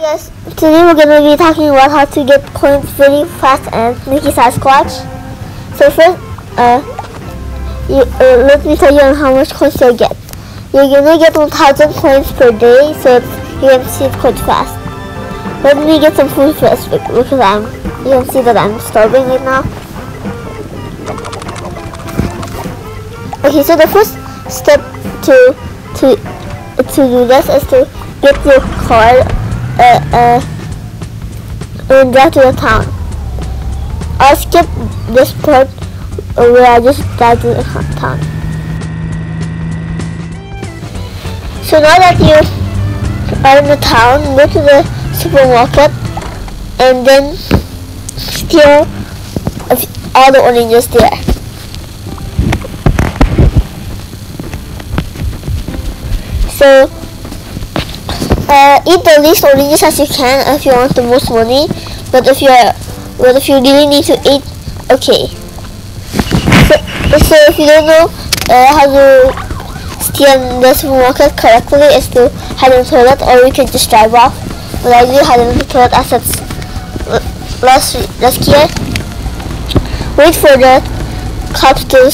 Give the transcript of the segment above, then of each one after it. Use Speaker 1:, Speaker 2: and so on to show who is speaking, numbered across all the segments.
Speaker 1: Yes, today we're going to be talking about how to get coins really fast and sneaky Sasquatch. So first, uh, you, uh, let me tell you how much coins you'll get. You're going to get 1,000 coins per day, so you can see it quite fast. Let me get some food first because I'm, you can see that I'm starving right now. Okay, so the first step to to to do this is to get your card uh, uh, and drive to the town. I'll skip this part where I just drive to the town. So now that you are in the town, go to the supermarket and then steal all the oranges there. So uh, eat the least oranges as you can if you want the most money. But if you're, but if you really need to eat, okay. So, so if you don't know uh, how to steal the supermarket correctly, is to hide in the toilet, or you can just drive off. But I do hide in the toilet as it's less riskier. Wait for the cops to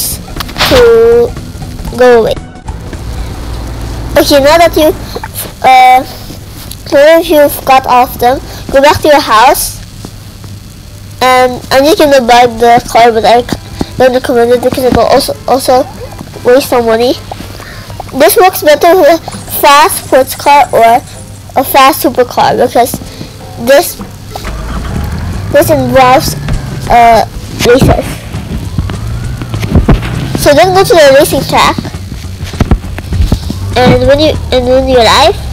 Speaker 1: to go away. Okay, now that you uh, so if you've got all of them, go back to your house and and you can buy the car but I don't recommend it because it will also also waste some money. This works better with fast sports car or a fast supercar because this this involves uh, races. So then go to the racing track and when you and when you arrive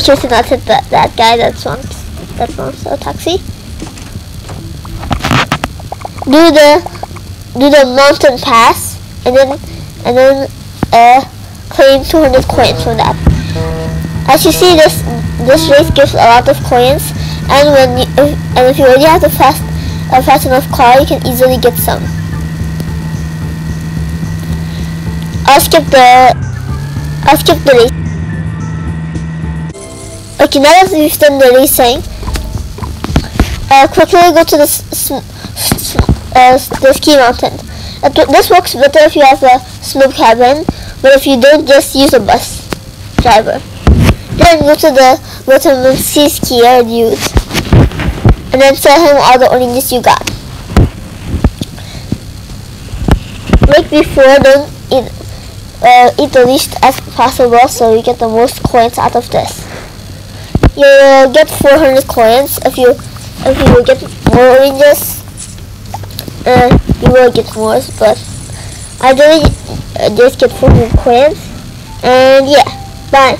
Speaker 1: sure to not hit that, that guy that wants that wants a taxi. Do the do the mountain pass and then and then uh, claim 200 coins from that. As you see, this this race gives a lot of coins, and when you, if, and if you already have a fast a fast enough car, you can easily get some. I'll skip the I'll skip the race. Okay, now that we've done the racing, uh, quickly go to the, uh, the ski mountain. this works better if you have a snow cabin, but if you don't, just use a bus driver. Then go to the vitamin C skier dude, and use. And then sell him all the oranges you got. Like before, don't eat, uh, eat the least as possible so you get the most coins out of this you'll get 400 coins if you if you get more oranges uh, you will get more but I did uh, just get 400 coins. And yeah bye